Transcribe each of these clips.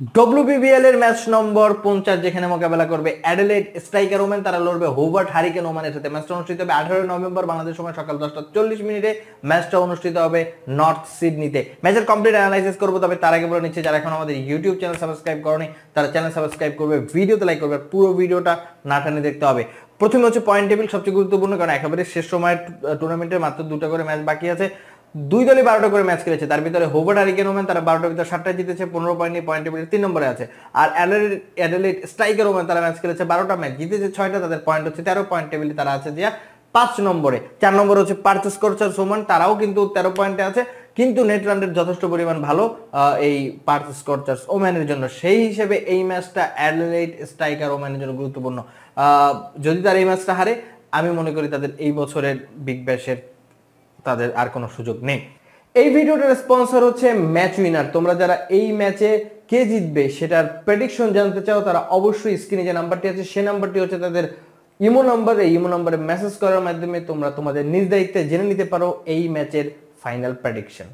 ডব্লিউবিবিএল এর ম্যাচ নম্বর পঞ্চাশ যেখানে মোকাবেলা করবে অ্যাডেলেড স্ট্রাইকার ওমেন তারা লড়বে হোভার্ট হারিকেন ওমানের সাথে। ম্যাচটা অনুষ্ঠিত হবে আঠারো নভেম্বর, বাংলাদেশ সময় সকাল দশটা চল্লিশ মিনিটে। ম্যাচটা অনুষ্ঠিত হবে নর্থ সিডনিতে ম্যাচের কমপ্লিট অ্যানালাইসিস করব, তবে তার আগে বলে নিচ্ছে, যারা এখন আমাদের ইউটিউব চ্যানেল সাবস্ক্রাইব করেনি, তারা চ্যানেল সাবস্ক্রাইব করবে, ভিডিওতে লাইক করবে পুরো ভিডিওটা না টানে দেখতে হবে। প্রথমে হচ্ছে পয়েন্ট টেবিল সবচেয়ে গুরুত্বপূর্ণ, কারণ একেবারে শেষ সময়ের টুর্নামেন্টের মাত্র দুটো করে ম্যাচ বাকি আছে। দুই দলই বারোটা করে ম্যাচ খেলেছে। তার ভিতরে হোভার্ট হারিকেন ওমেন তারা বারোটার ভিতরে সাতটা জিতেছে, পনেরো পয়েন্ট নিয়ে পয়েন্ট তিন নম্বরে আছে। আর অ্যাডেলেট স্ট্রাইকার ওমেন তারা ম্যাচ খেলেছে বারোটা ম্যাচ, জিতেছে ছয়টা, তাদের পয়েন্ট হচ্ছে তেরো পয়েন্ট টেবিলে তারা আছে যে পাঁচ নম্বরে। চার নম্বর হচ্ছে পার্চেস করচার সোমান তারাও কিন্তু তেরো পয়েন্টে আছে। কিন্তু নেট রানের যথেষ্ট পরিমাণ ভালো এই পার্চেস করচার্স ওম্যানের জন্য। সেই হিসেবে এই ম্যাচটা অ্যাডেলেট স্ট্রাইকার ওম্যানের জন্য গুরুত্বপূর্ণ। যদি তারা এই ম্যাচটা হারে, আমি মনে করি তাদের এই বছরের বিগ ব্যাশের তাদের আর কোনো সুযোগ নেই। এই ভিডিওটার স্পন্সর হচ্ছে ম্যাচ উইনার। তোমরা যারা এই ম্যাচে কে জিতবে সেটার প্রেডিকশন জানতে চাও, তারা অবশ্যই স্ক্রিনে যে নাম্বারটি আছে, সে নাম্বারটি হচ্ছে তাদের ইমো নাম্বার এই ইমো নাম্বারে মেসেজ করার মাধ্যমে তোমরা তোমাদের নিজ দায়িত্বে জেনে নিতে পারো এই ম্যাচের ফাইনাল প্রেডিকশন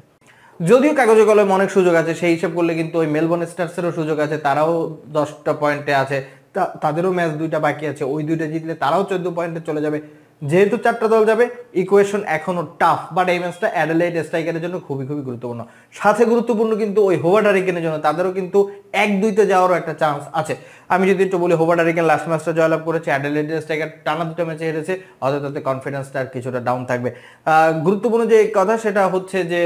যদিও কাগজে কলমে অনেক সুযোগ আছে, সেই হিসাব করলে কিন্তু ওই মেলবোর্ন স্টার্সেরও সুযোগ আছে, তারাও দশটা পয়েন্টে আছে তাদেরও ম্যাচ দুইটা বাকি আছে, ওই দুইটা জিতলে তারাও চোদ্দ পয়েন্টে চলে যাবে। যেহেতু চারটা দল যাবে ইকুয়েশন এখনও টাফ বাট এই ম্যাচটা স্ট্রাইকারের জন্য খুবই খুবই গুরুত্বপূর্ণ। সাথে গুরুত্বপূর্ণ কিন্তু ওই হোভার হারিকেনের জন্য, তাদেরও কিন্তু এক দুইতে যাওয়ারও একটা চান্স আছে। আমি যদি একটু বলি হোভার্ড হারিকেন লাস্ট ম্যাচটা জয়লাভ করেছে অ্যাডেলাইড স্ট্রাইকার টানা দুটো ম্যাচে হেরেছে, অর্থাৎ তাতে কনফিডেন্সটা কিছুটা ডাউন থাকবে। গুরুত্বপূর্ণ যে কথা, সেটা হচ্ছে যে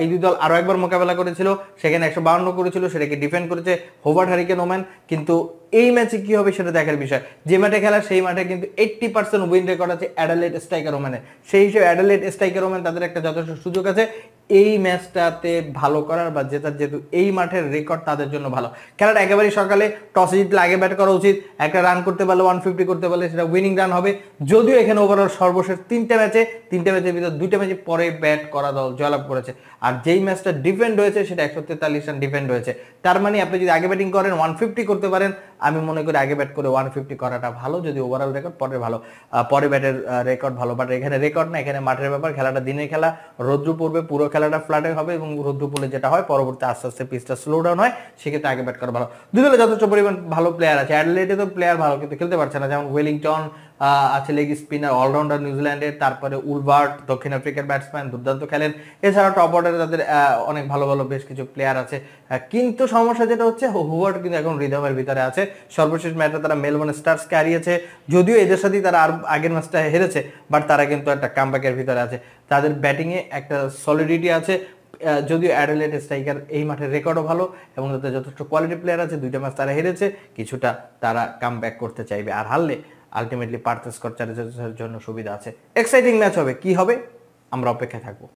এই দুই দল আরও একবার মোকাবেলা করেছিল, সেখানে একশো বাউন্ন করেছিল, সেটাকে ডিফেন্ড করেছে হোভার্ড হারিকেন ওম্যান কিন্তু এই ম্যাচে কি হবে সেটা দেখার বিষয়। যে মাঠে খেলা, সেই মাঠে কিন্তু এইট্টি পার্সেন্ট উইন রেকর্ড আছে অ্যাডালেট স্ট্রাইকার ওম্যানের সেই হিসেবে অ্যাডালেট স্ট্রাইকার ওম্যান তাদের একটা যথেষ্ট সুযোগ আছে। এই ম্যাচটাতে ভালো করার বা জেতার যেহেতু এই মাঠের রেকর্ড তাদের জন্য ভালো। খেলাটা একেবারেই সকালে টসে জিতলে আগে ব্যাট করা উচিত, একটা রান করতে পারলে ওয়ান ফিফটি করতে পারলে সেটা উইনিং রান হবে। যদিও এখানে ওভারঅল সর্বশেষ তিনটে ম্যাচে তিনটে ম্যাচের ভিতর দুইটা ম্যাচে পরে ব্যাট করা দল জয়লাভ করেছে। আর যেই ম্যাচটা ডিফেন্ড হয়েছে, সেটা একশো তেতাল্লিশ রান ডিফেন্ড হয়েছে। তার মানে আপনি যদি আগে ব্যাটিং করেন ওয়ান ফিফটি করতে পারেন আমি মনে করি আগে ব্যাট করে ওয়ান ফিফটি করাটা ভালো, যদি ওভারঅল রেকর্ড পরে ভালো। পরে ব্যাটের রেকর্ড ভালো। বাট এখানে রেকর্ড না, এখানে মাঠের ব্যাপার, খেলাটা দিনে খেলা। রৌদ্র পড়বে, পুরো খেলাটা ফ্ল্যাটে হবে এবং রৌদ্র পড়লে যেটা হয়, পরবর্তী আস্তে আস্তে পিচটা স্লো ডাউন হয়, সেক্ষেত্রে আগে ব্যাট করা ভালো। দুই দলে যথেষ্ট পরিমাণ ভালো প্লেয়ার আছে। অ্যাডলেটে তো প্লেয়ার ভালো, কিন্তু খেলতে পারছে না। যেমন ওয়েলিংটন আছে লেগ স্পিনার অলরাউন্ডার নিউজিল্যান্ডের, তারপরে উলবার্ট দক্ষিণ আফ্রিকার ব্যাটসম্যান দুর্দান্ত খেলেন। এছাড়া টপ অর্ডারে তাদের অনেক ভালো ভালো বেশ কিছু প্লেয়ার আছে। কিন্তু সমস্যা যেটা হচ্ছে হুয়ার্ট কিন্তু এখন রিদমের ভিতরে আছে। সর্বশেষ ম্যাচে তারা মেলবোর্ন স্টার্সকে হারিয়েছে। যদিও এদের সাথেই তারা আর আগের ম্যাচটা হেরেছে বাট তারা কিন্তু একটা কামব্যাকের ভিতরে আছে। তাদের ব্যাটিংয়ে একটা সলিডিটি আছে। যদিও অ্যাডেলেট স্ট্রাইকার এই মাঠের রেকর্ডও ভালো এবং তাদের যথেষ্ট কোয়ালিটি প্লেয়ার আছে। দুইটা ম্যাচ তারা হেরেছে, কিছুটা তারা কাম করতে চাইবে। আর হারলে আলটিমেটলি পার্থেস করচারের জন্য সুবিধা আছে। এক্সাইটিং ম্যাচ হবে। কি হবে? আমরা অপেক্ষায় থাকব।